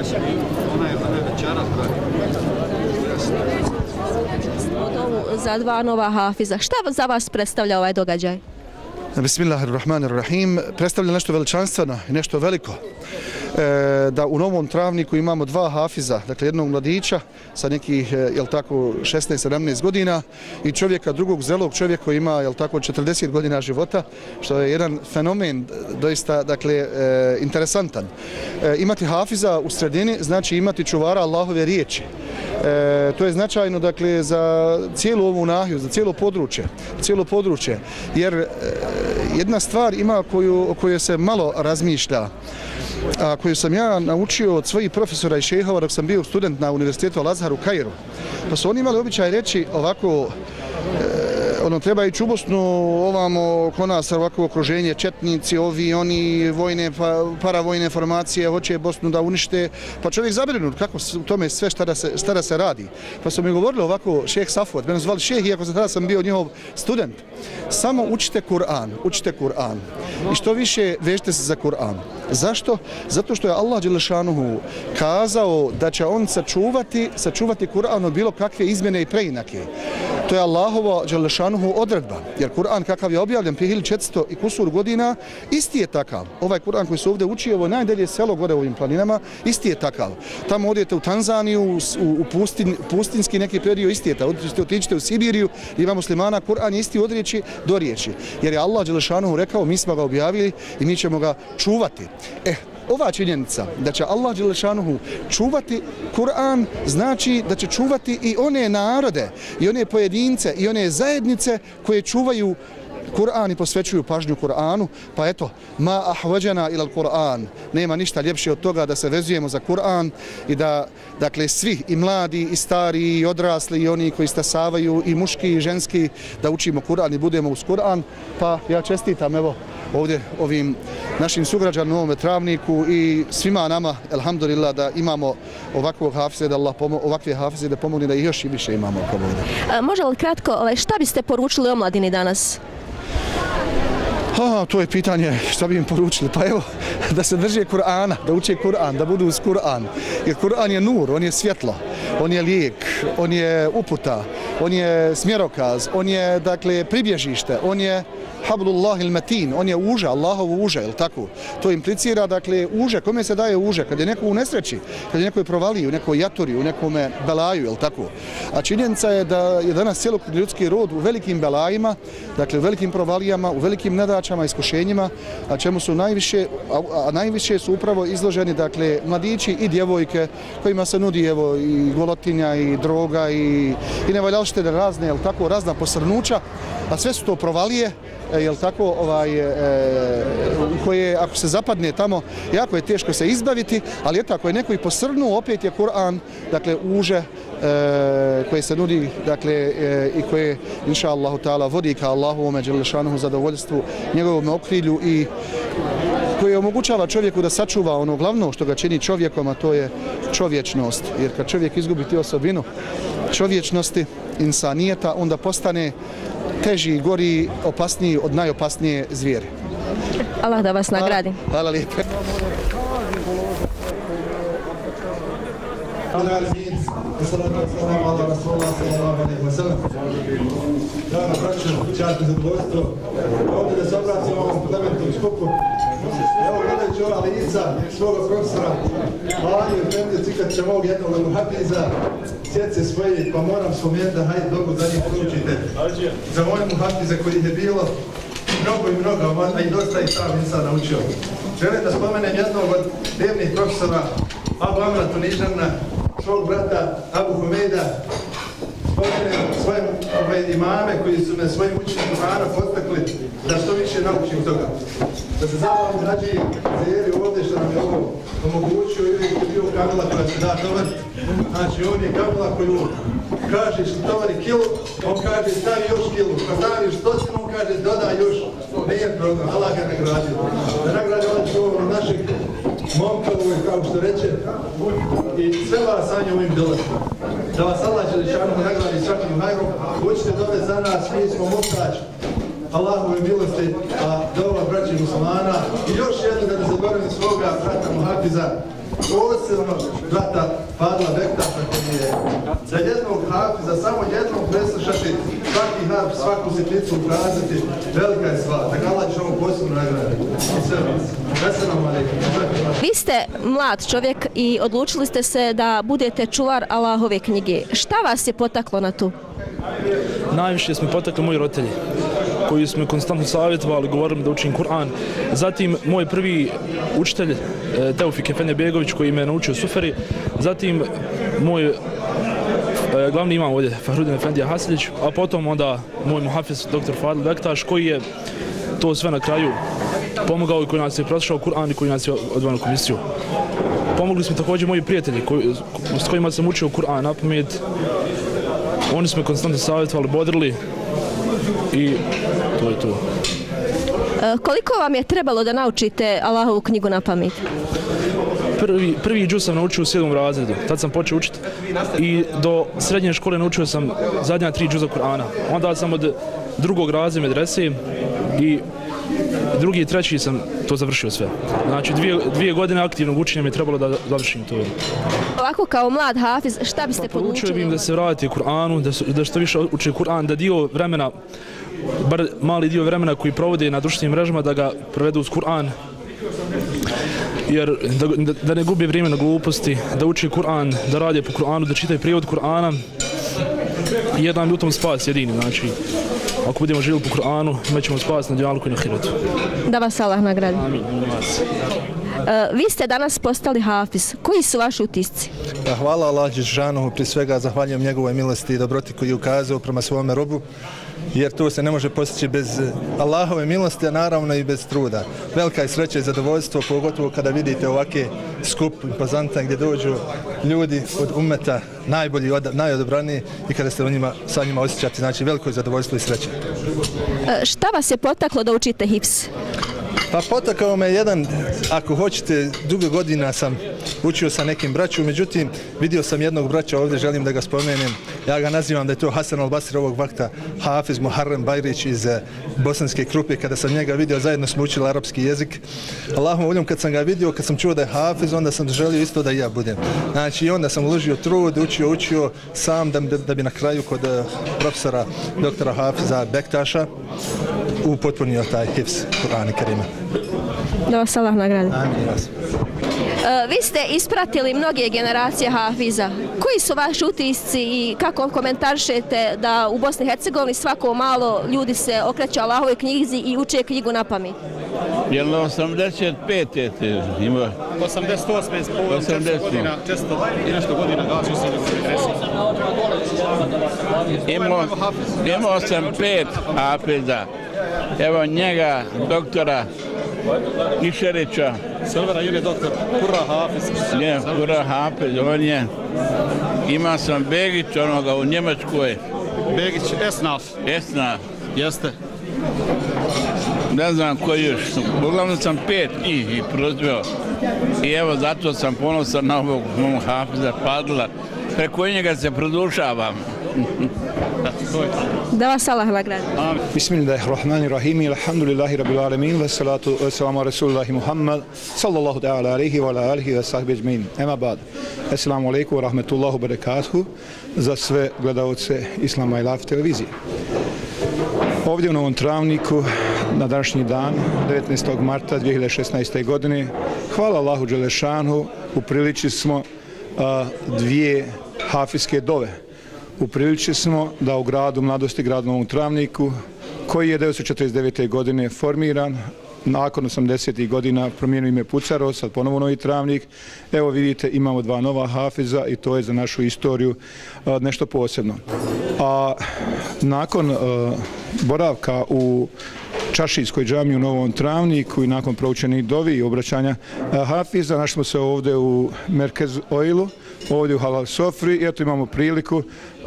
Ona je, ona je večeras, U domu za dva nova hafiza. Šta za vas predstavlja ovaj događaj? Bismillahirrahmanirrahim. Predstavlja nešto veličanstveno i nešto veliko. E, da u Novom Travniku imamo dva hafiza, dakle jednog mladića sa nekih, e, jel tako, 16-17 godina i čovjeka, drugog zelog čovjeka koji ima, jel tako, 40 godina života, što je jedan fenomen doista, dakle, e, interesantan. Imati hafiza u sredini znači imati čuvara Allahove riječi. E, to je značajno dakle za cijelu ovu nahiju, za cijelo područje, cijelo područje, jer e, jedna stvar ima koju, o kojoj se malo razmišlja, a koju sam ja naučio od svojih profesora i šehova dok sam bio student na Univerzitetu Al-Azhar u Kairu. Pa su oni imali običaj reći ovako, ono, treba i Bosnu, ovamo oko nas ovako okruženje, četnici, ovi, oni, vojne, pa, paravojne formacije, hoće Bosnu da unište, pa čovjek zabrinut kako u tome sve šta da se, šta da se radi. Pa su mi govorili ovako, šeh Safot, mene zvali šeh, iako sam tada sam bio njihov student, samo učite Kur'an, učite Kur'an i što više vežite se za Kur'an. Zašto? Zato što je Allah Đelešanuhu kazao da će on sačuvati, sačuvati Kur'an od bilo kakve izmjene i preinake. To je Allahovo Đelešanuhu odredba. Jer Kur'an kakav je objavljen prije 1400 i kusur godina, isti je takav. Ovaj Kur'an koji se ovdje uči, ovo je najdelje selo gore u ovim planinama, isti je takav. Tamo odete u Tanzaniju, u, u pustin, pustinski neki predio, isti je takav. Otičite u Sibiriju, ima muslimana, Kur'an je isti od riječi do riječi. Jer je Allah Đelešanuhu rekao, mi smo ga objavili i mi ćemo ga čuvati. Eh, ova činjenica da će Allah Đelešanuhu čuvati Kur'an znači da će čuvati i one narode i one pojedince i one zajednice koje čuvaju Kur'an i posvećuju pažnju Kur'anu, pa eto, ma ahvađena ila Kur'an, nema ništa ljepše od toga da se vezujemo za Kur'an i da, dakle, svi, i mladi, i stari, i odrasli, i oni koji stasavaju, i muški, i ženski, da učimo Kur'an i budemo uz Kur'an, pa ja čestitam, evo, ovdje ovim našim sugrađanom u ovom travniku i svima nama, alhamdulillah, da imamo ovakvog hafize, da Allah pomo, ovakve hafize da pomogne da ih još i više imamo ovdje. Može li kratko, ovaj, šta biste poručili omladini danas? Ha, to je pitanje šta bi im poručili. Pa evo, da se drže Kur'ana, da uče Kur'an, da budu uz Kur'an. Jer Kur'an je nur, on je svjetlo, on je lijek, on je uputa, on je smjerokaz, on je, dakle, pribježište, on je hablullah il matin, on je uže, Allahovo uže, je tako? To implicira, dakle, uže, kome se daje uže? Kad je neko u nesreći, kad je neko provaliji, u nekoj jatori, u nekome eh, belaju, je tako? A činjenica je da je danas cijelokupni ljudski rod u velikim belajima, dakle, u velikim provalijama, u velikim nedačama, iskušenjima, a čemu su najviše, a, a najviše su upravo izloženi, dakle, mladići i djevojke kojima se nudi, evo, i golotinja, i droga, i, i nevaljalštene razne, je tako, razna posrnuća, a sve su to provalije, E, jel tako, ovaj, e, koje, ako se zapadne tamo, jako je teško se izbaviti, ali eto, ako je neko i posrnuo, opet je Kur'an, dakle, uže, e, koje se nudi, dakle, e, i koje, inša Allahu ta'ala, vodi ka Allahu ome Đelešanuhu zadovoljstvu, njegovom okrilju i koje omogućava čovjeku da sačuva ono glavno što ga čini čovjekom, a to je čovječnost. Jer kad čovjek izgubi ti osobinu čovječnosti, insanijeta, onda postane teži, gori, opasniji od najopasnije zvijere. Allah da vas nagradi. Hvala lijepo. Dana, braćo, čast i zadovoljstvo. Ovdje da se obratim ovom plementom skupu. Evo gledajući ova lica svoga profesora, Mladi od Femde mog jednog muhafiza, hafiza, sjece svoje, pa moram spomenuti da hajde dobro za njih poručite. Za moje muhafize koji je bilo mnogo i mnogo, a i dosta i sam nisam naučio. Želim da spomenem jednog od devnih profesora, Abu Amra Tunižana, svog brata Abu Humejda, spomenem svoje ove, imame koji su me svojim učenim Kur'ana potakli da što više naučim toga. Da se zahvalim građi Zeri ovdje što nam je ovo omogućio ili je bio kamila koja se da tovar. Znači on je kamila koju kaže što tovari kilu, on kaže stavi još kilu. Pa stavi što stocinu, on kaže doda još. Nije problem, Allah ga nagradio. Da nagradio ovaj čuvar našeg momka ovoj, kao što reče, i sve vas sanje ovim dolazima. Da vas Allah će lišanu nagradi svakim hajrom, učite dove za nas, mi smo muhtač. Allahove milosti, a doba braći muslimana. I još jedno da ne zaboravim svoga brata Muhafiza, posebno brata Fadla Bektaša koji je za jednog hafiza, samo jednog preslušati svaki harf, svaku sitnicu ukazati, velika je stvar. Tako Allah će ovo posebno nagraditi. I sve vas. Veselam alaikum. Vi ste mlad čovjek i odlučili ste se da budete čuvar Allahove knjige. Šta vas je potaklo na tu? Najviše smo potakli moji roditelji koji su me konstantno savjetovali, govorili da učim Kur'an. Zatim, moj prvi učitelj, e, Teufik Efenje Begović, koji me naučio suferi. Zatim, moj e, glavni imam ovdje, Fahrudin Efendija Hasilić, a potom onda moj muhafiz, dr. Fadil Bektaš, koji je to sve na kraju pomogao i koji nas je prošao Kur'an i koji nas je odvano komisiju. Pomogli smo također moji prijatelji koji, s kojima sam učio Kur'an na pamet. Oni su me konstantno savjetovali, bodrili i to je to. E, Koliko vam je trebalo da naučite Allahovu knjigu na pamet? Prvi, prvi džuz sam naučio u sedmom razredu, tad sam počeo učiti i do srednje škole naučio sam zadnja tri džuza Kur'ana. Onda sam od drugog razreda medrese i drugi i treći sam to završio sve. Znači dvije, dvije godine aktivnog učenja mi je trebalo da završim to. Ovako kao mlad hafiz, šta biste Poručio poručili? bih im da se vrati Kur'anu, da, su- da što više uče Kur'an, da dio vremena, bar mali dio vremena koji provode na društvenim mrežama, da ga provedu uz Kur'an. Jer da, da, ne gubi vrijeme na gluposti, da uče Kur'an, da rade po Kur'anu, da čitaju prijevod Kur'ana. Jer nam je u tom spas jedini, znači ako budemo živjeli po Kur'anu, imat ćemo spas na djalaku i na hiretu. Da vas Allah nagradi. Amin. vas. E, Vi ste danas postali hafiz. Koji su vaši utisci? Pa hvala Allah Đešanu, prije svega zahvaljujem njegovoj milosti i dobroti koju je ukazao prema svome robu, jer to se ne može postići bez eh, Allahove milosti, a naravno i bez truda. Velika je sreća i zadovoljstvo, pogotovo kada vidite ovake skup impozantan gdje dođu ljudi od umeta najbolji, od, najodobraniji i kada ste u njima, sa njima osjećati, znači veliko je zadovoljstvo i sreća. E, Šta vas je potaklo da učite hifs? Pa potakao me jedan, ako hoćete, dugo godina sam učio sa nekim braćom, međutim vidio sam jednog braća ovdje, želim da ga spomenem. Ja ga nazivam da je to Hasan al-Basri ovog vakta, Hafiz Muharrem Bajrić iz eh, Bosanske Krupe. Kada sam njega vidio, zajedno smo učili arapski jezik. Allahom voljom, kad sam ga vidio, kad sam čuo da je Hafiz, onda sam želio isto da ja budem. Znači, i onda sam uložio trud, učio, učio sam da, da, bi na kraju kod eh, profesora doktora Hafiza Bektaša upotpunio taj hifz Kur'ana Kerima. Da vas Allah nagradi. Amin. E, Vi ste ispratili mnoge generacije hafiza. Koji su vaši utisci i kako komentarišete da u Bosni i Hercegovini svako malo ljudi se okreću Allahove knjizi i uče knjigu na pamet? Jel 85. te ima? 88. spovom, 80. 400 godina, 400 i nešto godina gasio sam u medresi. Imao, imao sam pet hafiza. Evo njega, doktora Išerića, Silvera ili doktor Kurra Hafiz. ne, Kura Hafiz, on je. Ima sam Begić, onoga u Njemačkoj, Begić Esnaf. Esna, Jeste. ne znam koji još. Uglavnom sam pet njih i prozveo. I evo, zato sam ponosan na ovog mom Hafiza Padla. Preko njega se produšavam. Eto, to je to. Da vas Allah nagradi. Bismillahirrahmanirrahim. Alhamdulillahi rabbil alamin. Wa salatu salamu ala rasulillahi Muhammad sallallahu ta'ala alaihi wa ala alihi ve sahbihi ajma'in. Ema bad. Assalamu alaikum wa rahmetullahi barakatuhu za sve gledalce Islama i Life televizije. Ovdje u Novom Travniku na današnji dan, 19. marta 2016. godine, hvala Allahu Đelešanu, upriliči smo a, dvije hafijske dove. Upriliči smo da u gradu Mladosti, gradu Novom Travniku, koji je 1949. godine formiran, nakon 80. godina promijenio ime Pucaro, sad ponovo Novi Travnik. Evo vidite, imamo dva nova hafiza i to je za našu istoriju nešto posebno. A nakon boravka u Čašijskoj džami u Novom Travniku i nakon proučenih dovi i obraćanja Hafiza, našli smo se ovdje u Merkez Oilu, ovdje u Halal Sofri i eto imamo priliku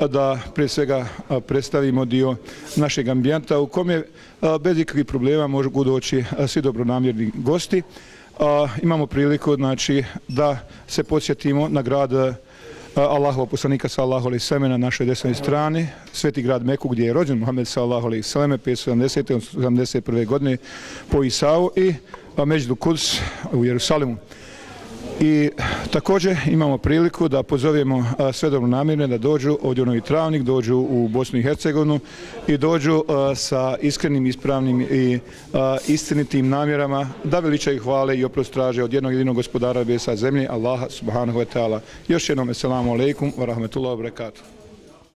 da prije svega predstavimo dio našeg ambijenta u kome a, bez ikakvih problema mogu doći svi dobronamjerni gosti. Imamo priliku znači da se podsjetimo na grad Allahova poslanika sallahu alaihi sallam na našoj desnoj strani, sveti grad Meku gdje je rođen Muhammed sallahu alaihi sallam 570. 71. godine po Isao i a, Međdu Kuds u Jerusalimu. I također imamo priliku da pozovemo sve dobro namirne da dođu ovdje u Novi Travnik, dođu u Bosnu i Hercegovinu i dođu sa iskrenim, ispravnim i istinitim namjerama da veličaju hvale i oprostraže od jednog jedinog gospodara besa zemlje, Allaha subhanahu wa ta'ala. Još jednom, assalamu alaikum wa rahmatullahi wa barakatuh.